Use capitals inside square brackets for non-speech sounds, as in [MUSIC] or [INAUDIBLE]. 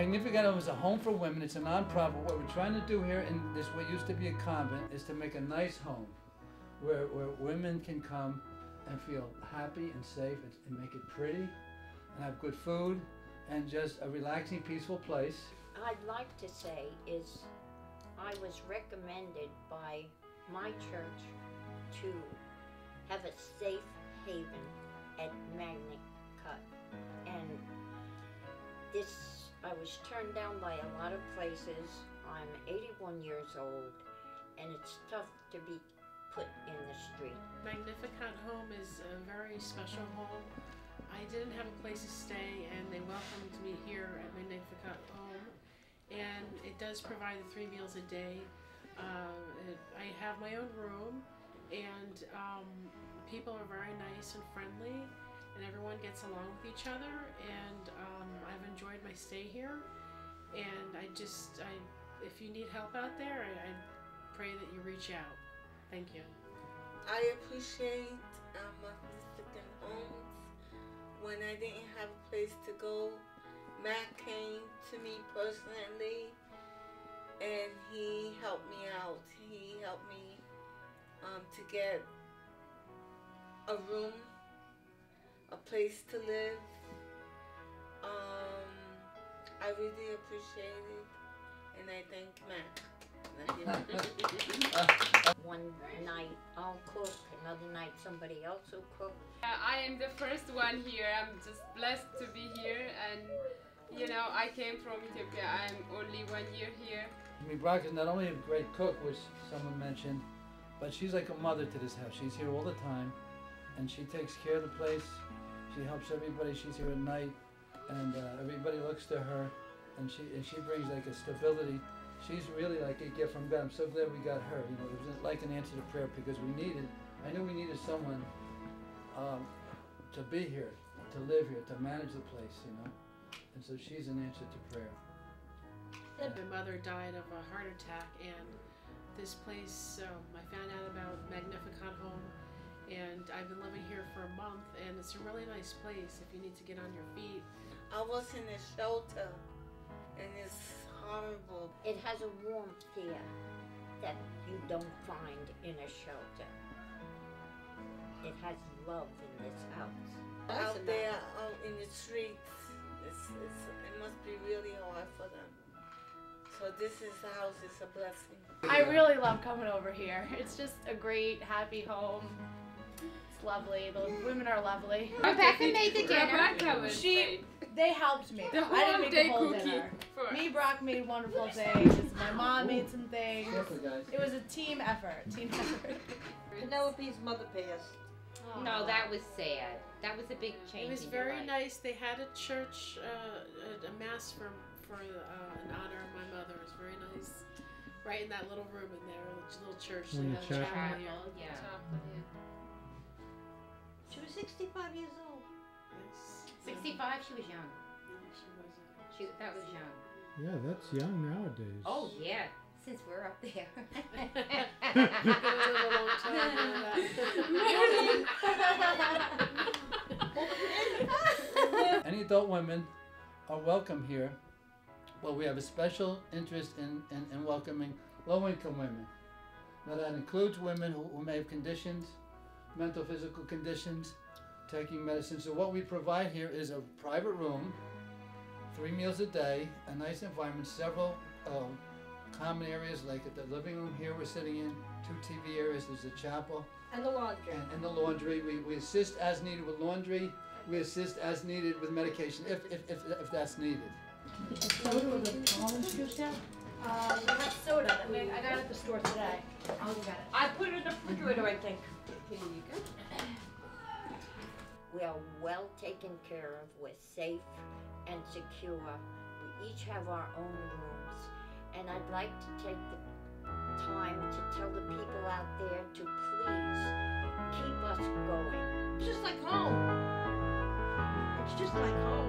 Magnificat is a home for women. It's a nonprofit. What we're trying to do here in this what used to be a convent is to make a nice home where, where women can come and feel happy and safe and, and make it pretty and have good food and just a relaxing, peaceful place. I'd like to say is I was recommended by my church to have a safe haven at Magnicut. And this, I was turned down by a lot of places. I'm 81 years old, and it's tough to be put in the street. Magnificat Home is a very special home. I didn't have a place to stay, and they welcomed me here at Magnificat Home. And it does provide three meals a day. Uh, I have my own room, and um, people are very nice and friendly, and everyone gets along with each other. And um, I've enjoyed my stay here. And I just, I, if you need help out there, I, I pray that you reach out. Thank you. I appreciate um, Magnificent Homes. When I didn't have a place to go, Matt came to me personally and he helped me out. He helped me um, to get a room, place to live. Um, I really appreciate it and I thank Mac. [LAUGHS] One night I'll cook, another night somebody else will cook. Uh, I am the first one here. I'm just blessed to be here and you know, I came from Ethiopia. I'm only one year here. I mean, Brock is not only a great cook, which someone mentioned, but she's like a mother to this house. She's here all the time, and she takes care of the place. She helps everybody. She's here at night, and uh, everybody looks to her, and she and she brings like a stability. She's really like a gift from God. I'm so glad we got her. You know, it was like an answer to prayer because we needed. I knew we needed someone um, to be here, to live here, to manage the place. You know, and so she's an answer to prayer. My mother died of a heart attack, and this place, um, I found out about Magnificat Home, and I've been living here for a month, and it's a really nice place if you need to get on your feet. I was in a shelter, and it's horrible. It has a warmth here that you don't find in a shelter. It has love in this house. Out there, out in the streets, it's, it's, it must be really hard for them. So this is the house is a blessing. I really love coming over here. It's just a great, happy home. It's lovely. The women are lovely. Rebecca made the dinner. She, they helped me. The I whole didn't make day the whole cookie dinner. for Me, Brock made wonderful things. My mom made some things. Guys. It was a team effort. Team effort. Penelope's mother passed. No, that was sad. That was a big change. It was in your very life. nice. They had a church, uh, a, a mass for for uh, in honor of my mother. It was very nice. Right in that little room in there, a little church. In They the had chapel. chapel. Chapel, yeah. Chapel, yeah. She was 65 years old. Yes. 65, she was young. No, she wasn't. She, that was young. Yeah, that's young nowadays. Oh, yeah. Since we're up there. [LAUGHS] [LAUGHS] It was a long time ago, that. Any adult women are welcome here, but we have a special interest in, in, in welcoming low income women. Now, that includes women who, who may have conditions, mental, physical conditions, taking medicine. So, what we provide here is a private room, three meals a day, a nice environment, several um, common areas like at the living room here we're sitting in, two TV areas, there's a chapel, And the laundry. and, and the laundry. We, we assist as needed with laundry. We assist as needed with medication if, if, if, if that's needed. Uh, we got soda. that we- I got it at the store today. I'll get it. I put it in the refrigerator, I think. Here you go. We are well taken care of. We're safe and secure. We each have our own rooms. And I'd like to take the time to tell the people out there to please keep us going. It's just like home. It's just like home.